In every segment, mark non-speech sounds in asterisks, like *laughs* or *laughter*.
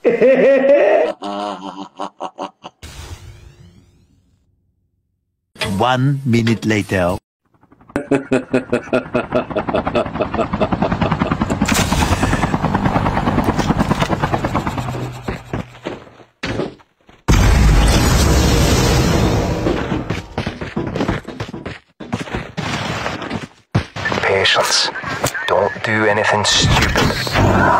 *laughs* One minute later. Patience. Don't do anything stupid.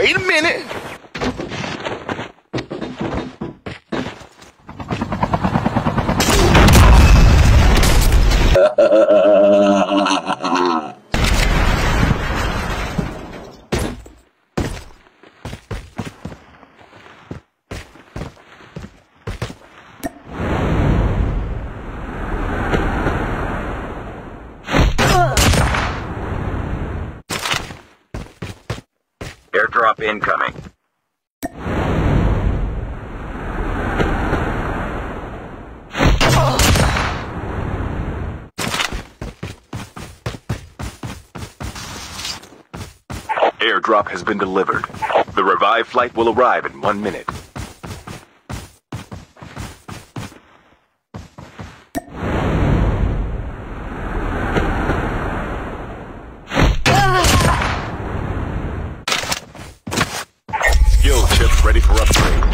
Wait a minute. Airdrop incoming. Airdrop has been delivered. The revived flight will arrive in one minute. Ready for upgrade.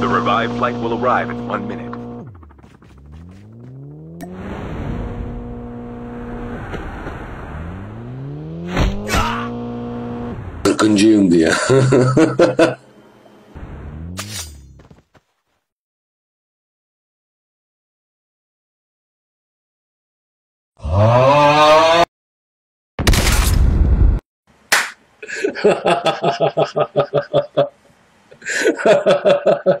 The revived flight will arrive in one minute. Akıncıyım diye. *laughs* *laughs*